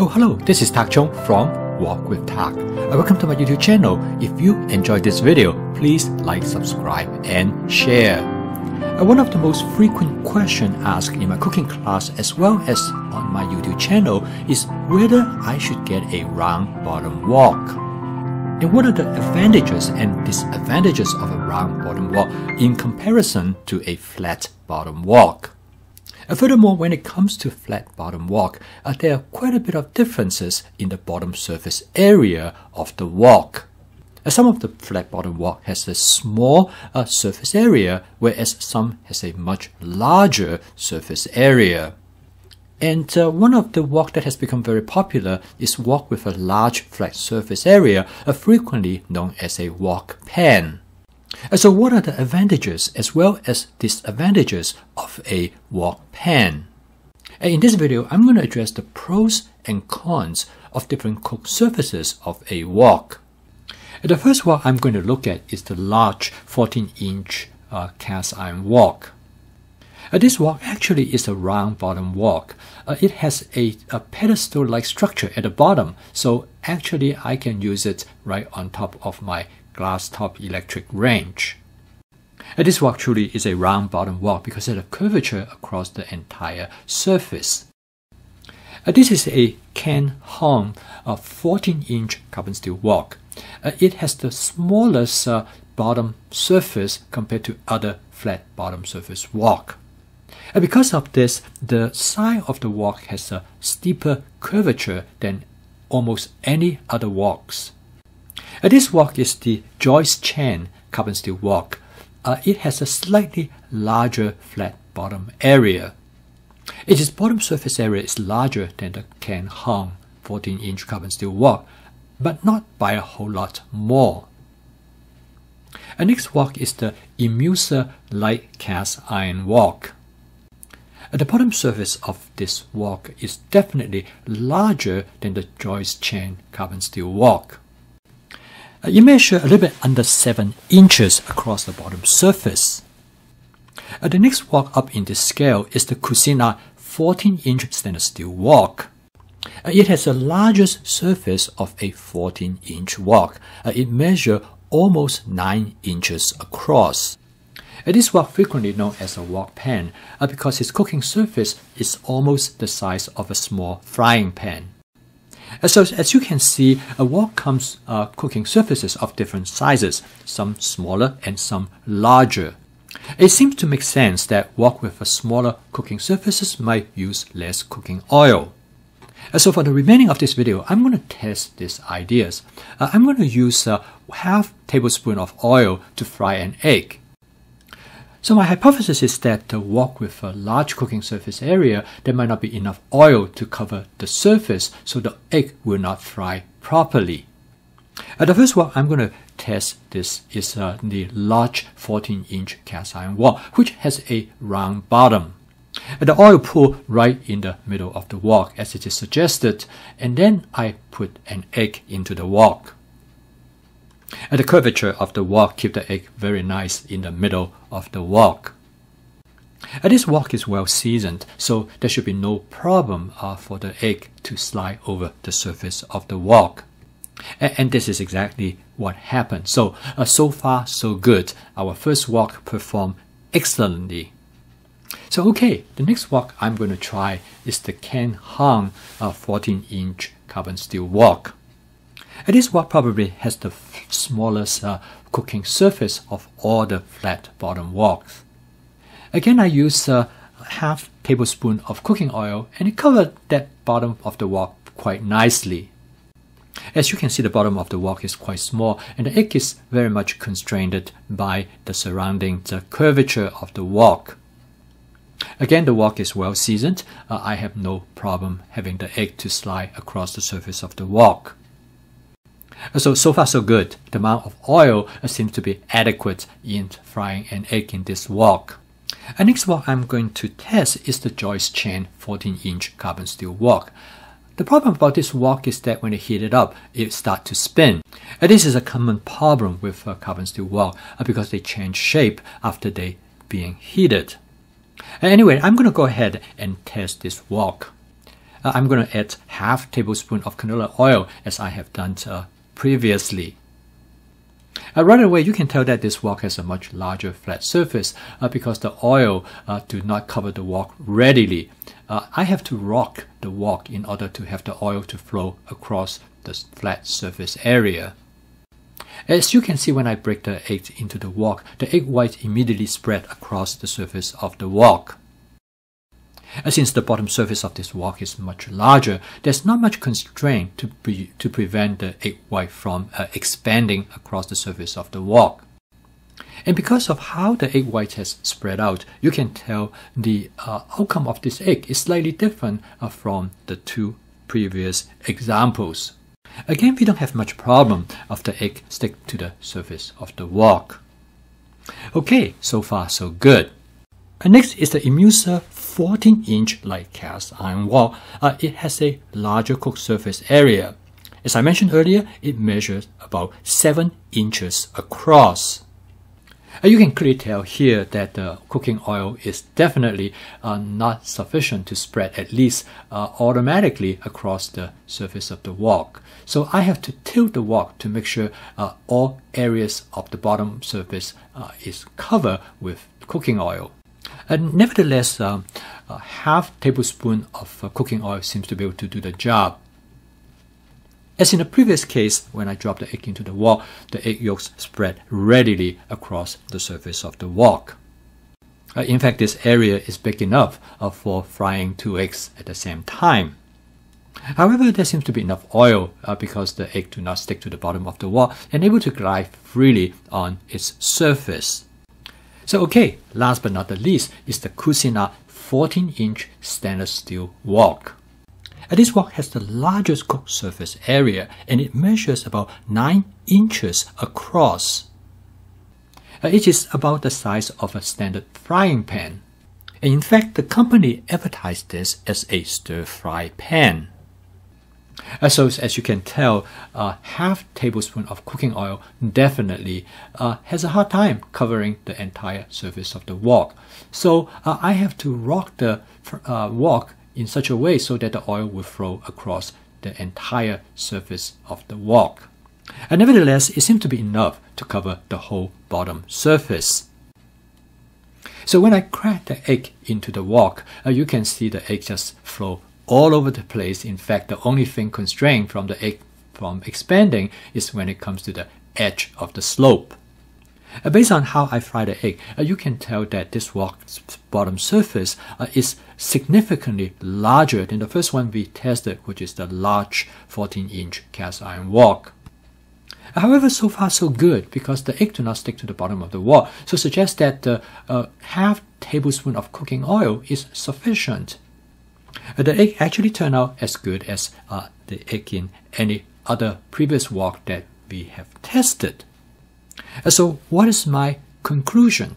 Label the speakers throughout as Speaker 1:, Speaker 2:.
Speaker 1: Oh, hello, this is Tak Chong from Wok with Tak. Uh, welcome to my YouTube channel. If you enjoyed this video, please like, subscribe, and share. Uh, one of the most frequent questions asked in my cooking class as well as on my YouTube channel is whether I should get a round bottom wok. And what are the advantages and disadvantages of a round bottom wok in comparison to a flat bottom wok? Uh, furthermore, when it comes to flat bottom wok, uh, there are quite a bit of differences in the bottom surface area of the wok. Uh, some of the flat bottom wok has a small uh, surface area, whereas some has a much larger surface area. And uh, one of the wok that has become very popular is wok with a large flat surface area, uh, frequently known as a wok pan. And so what are the advantages as well as disadvantages of a wok pan? And in this video, I'm going to address the pros and cons of different surfaces of a wok. The first wok I'm going to look at is the large 14-inch uh, cast iron wok. Uh, this wok actually is a round bottom wok. Uh, it has a, a pedestal-like structure at the bottom, so actually I can use it right on top of my glass top electric range. And this wok truly is a round bottom wok because it has curvature across the entire surface. Uh, this is a Ken Hom uh, 14 inch carbon steel wok. Uh, it has the smallest uh, bottom surface compared to other flat bottom surface wok. And because of this, the side of the wok has a steeper curvature than almost any other woks. Uh, this wok is the Joyce Chen carbon steel wok. Uh, it has a slightly larger flat bottom area. Its bottom surface area is larger than the Ken Hom 14 inch carbon steel wok, but not by a whole lot more. A next wok is the Imusa light cast iron wok. The bottom surface of this wok is definitely larger than the Joyce Chen carbon steel wok. Uh, you measure a little bit under 7 inches across the bottom surface. Uh, the next wok up in this scale is the Cucina 14 inch stainless steel wok. Uh, it has the largest surface of a 14 inch wok. Uh, it measures almost 9 inches across. It is what frequently known as a wok pan uh, because its cooking surface is almost the size of a small frying pan. Uh, so as you can see, a wok comes uh, cooking surfaces of different sizes, some smaller and some larger. It seems to make sense that wok with a smaller cooking surfaces might use less cooking oil. Uh, so for the remaining of this video, I'm going to test these ideas. Uh, I'm going to use a half tablespoon of oil to fry an egg. So my hypothesis is that the wok with a large cooking surface area, there might not be enough oil to cover the surface, so the egg will not fry properly. Uh, the first wok I'm going to test this is uh, the large 14 inch cast iron wok, which has a round bottom. And the oil pool right in the middle of the wok as it is suggested, and then I put an egg into the wok. And the curvature of the wok keep the egg very nice in the middle of the wok. And this wok is well seasoned, so there should be no problem uh, for the egg to slide over the surface of the wok. And, this is exactly what happened. So, uh, so far so good. Our first wok performed excellently. So okay, the next wok I'm going to try is the Ken Hom uh, 14 inch carbon steel wok. And what probably has the smallest uh, cooking surface of all the flat bottom woks. Again, I use a half tablespoon of cooking oil and it covered that bottom of the wok quite nicely. As you can see, the bottom of the wok is quite small and the egg is very much constrained by the surrounding the curvature of the wok. Again, the wok is well seasoned. Uh, I have no problem having the egg to slide across the surface of the wok. So, so far so good. The amount of oil seems to be adequate in frying an egg in this wok. The next wok I'm going to test is the Joyce Chen 14 inch carbon steel wok. The problem about this wok is that when you heat it up, it starts to spin. And this is a common problem with carbon steel wok uh, because they change shape after they being heated. Anyway, I'm going to go ahead and test this wok. uh, I'm going to add half tablespoon of canola oil as I have done uh, previously. Uh, right away, you can tell that this wok has a much larger flat surface uh, because the oil uh, do not cover the wok readily. Uh, I have to rock the wok in order to have the oil to flow across the flat surface area. As you can see when I break the egg into the wok, the egg white immediately spread across the surface of the wok. Since the bottom surface of this wok is much larger, there's not much constraint to, pre to prevent the egg white from uh, expanding across the surface of the wok. And because of how the egg white has spread out, you can tell the uh, outcome of this egg is slightly different uh, from the two previous examples. Again, we don't have much problem of the egg stick to the surface of the wok. Okay, so far so good. Uh, next is the Imusa 14 inch light cast iron wok. Uh, it has a larger cook surface area. As I mentioned earlier, it measures about 7 inches across. Uh, you can clearly tell here that the cooking oil is definitely uh, not sufficient to spread at least uh, automatically across the surface of the wok. So I have to tilt the wok to make sure uh, all areas of the bottom surface uh, is covered with cooking oil. And nevertheless, um, half tablespoon of cooking oil seems to be able to do the job. As in the previous case, when I dropped the egg into the wok, the egg yolks spread readily across the surface of the wok. Uh, in fact, this area is big enough uh, for frying two eggs at the same time. However, there seems to be enough oil uh, because the egg do not stick to the bottom of the wok and able to glide freely on its surface. So okay, last but not the least is the Cuisinart 14-inch stainless steel wok. This wok has the largest cook surface area and it measures about 9 inches across. Uh, it is about the size of a standard frying pan. And in fact, the company advertised this as a stir-fry pan. So as you can tell, uh, half tablespoon of cooking oil definitely uh, has a hard time covering the entire surface of the wok. So uh, I have to rock the uh, wok in such a way so that the oil will flow across the entire surface of the wok. And nevertheless, it seemed to be enough to cover the whole bottom surface. So when I crack the egg into the wok, uh, you can see the egg just flow all over the place. In fact, the only thing constrained from the from expanding is when it comes to the edge of the slope. Uh, based on how I fry the egg, uh, you can tell that this wok's bottom surface uh, is significantly larger than the first one we tested, which is the large 14-inch cast iron wok. However, so far so good because the egg do not stick to the bottom of the wok, so suggest that the uh, half tablespoon of cooking oil is sufficient. Uh, the egg actually turned out as good as uh, the egg in any other previous wok that we have tested. Uh, so what is my conclusion?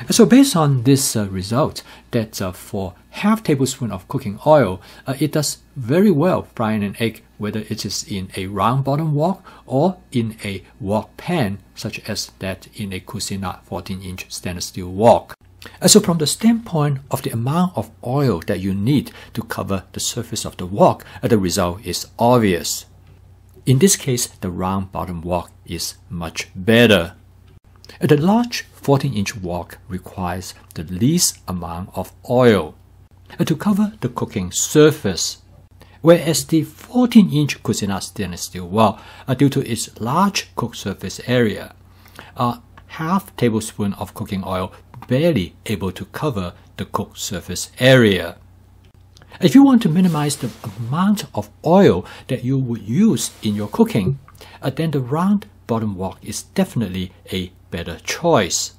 Speaker 1: Uh, so based on this uh, result, that uh, for half tablespoon of cooking oil, uh, it does very well frying an egg, whether it is in a round bottom wok or in a wok pan, such as that in a Cuisinart 14-inch stainless steel wok. Uh, so from the standpoint of the amount of oil that you need to cover the surface of the wok, uh, the result is obvious. In this case, the round bottom wok is much better. Uh, the large 14-inch wok requires the least amount of oil uh, to cover the cooking surface, whereas the 14-inch Cuisinart stainless steel wok, due to its large cook surface area, a half tablespoon of cooking oil barely able to cover the cook surface area. If you want to minimize the amount of oil that you would use in your cooking, uh, then the round bottom wok is definitely a better choice.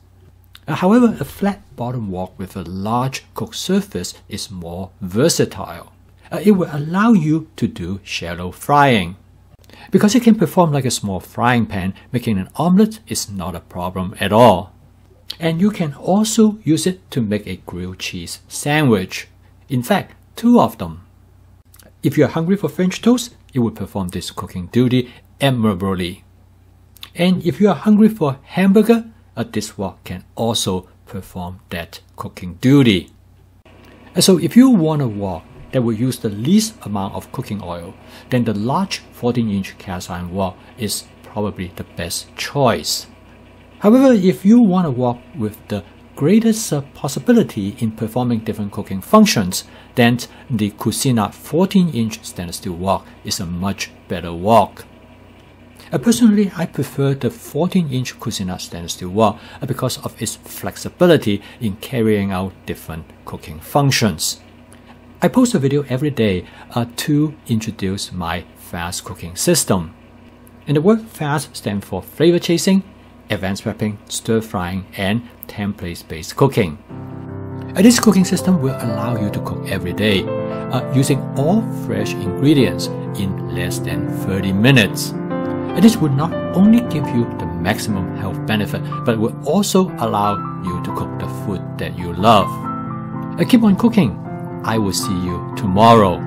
Speaker 1: Uh, however, a flat bottom wok with a large cook surface is more versatile. Uh, it will allow you to do shallow frying. Because it can perform like a small frying pan, making an omelette is not a problem at all. And you can also use it to make a grilled cheese sandwich. In fact, two of them. If you are hungry for French toast, it will perform this cooking duty admirably. And if you are hungry for hamburger, a this wok can also perform that cooking duty. So if you want a wok that will use the least amount of cooking oil, then the large 14-inch cast iron wok is probably the best choice. However, if you want to wok with the greatest possibility in performing different cooking functions, then the Cuisinart 14-inch stainless steel wok is a much better wok. Uh, personally, I prefer the 14-inch Cuisinart stainless steel wok uh, because of its flexibility in carrying out different cooking functions. I post a video every day uh, to introduce my fast cooking system. And the word fast stands for flavor chasing, advanced wrapping, stir frying, and template-based cooking. Uh, this cooking system will allow you to cook every day uh, using all fresh ingredients in less than 30 minutes. And this will not only give you the maximum health benefit, but will also allow you to cook the food that you love. Uh, keep on cooking. I will see you tomorrow.